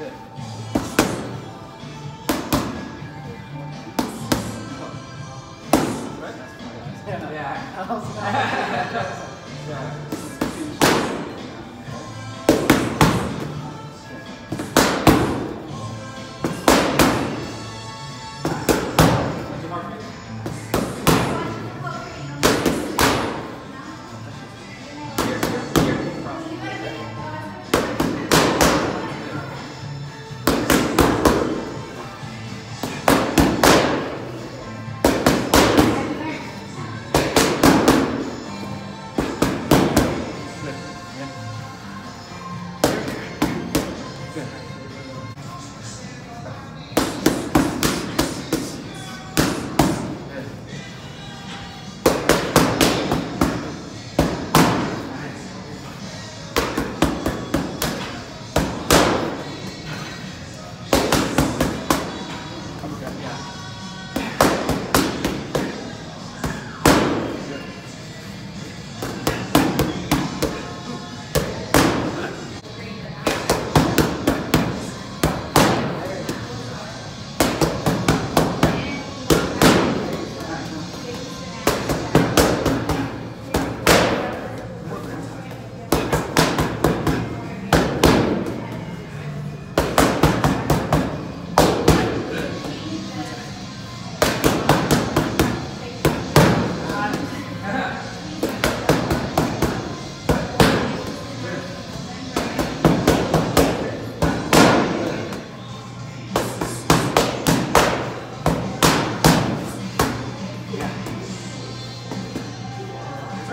Yeah.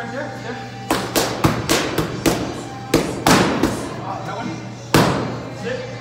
right there. There. Uh, that one. Sit.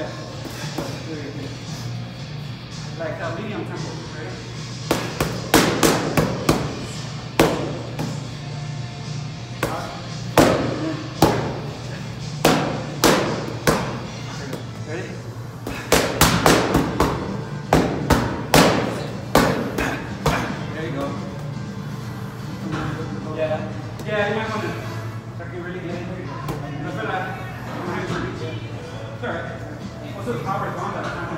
Yeah. Like a medium tempo, right? Yeah. Yeah, you might want to. You really Sorry. What's the power going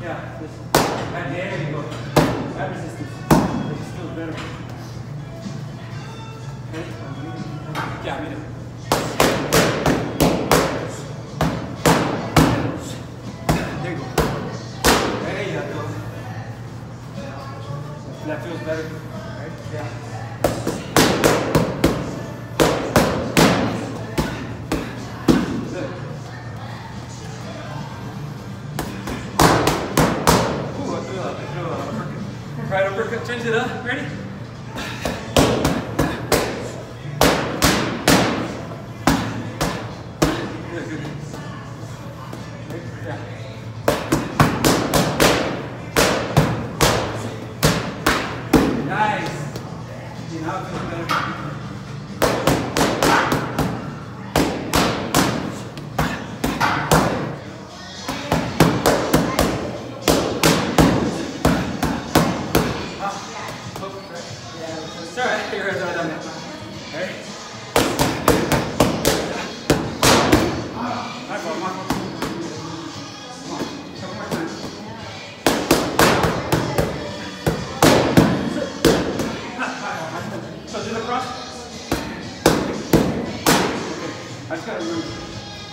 Yeah, the. That resistance better. Okay, yeah. There you go. That feels better, right? Yeah. Uppercut. Change it up. Ready? Nice. See, now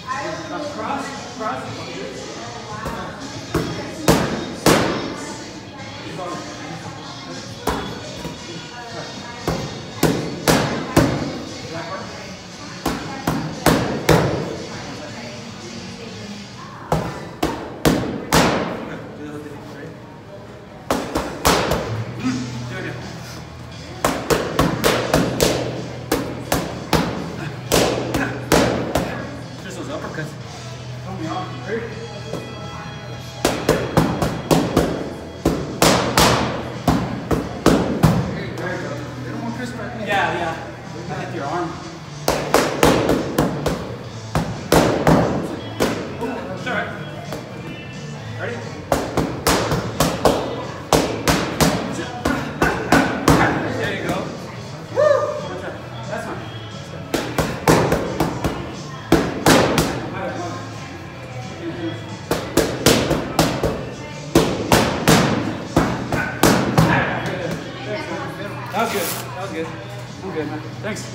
cross, cross. Just good. Thanks.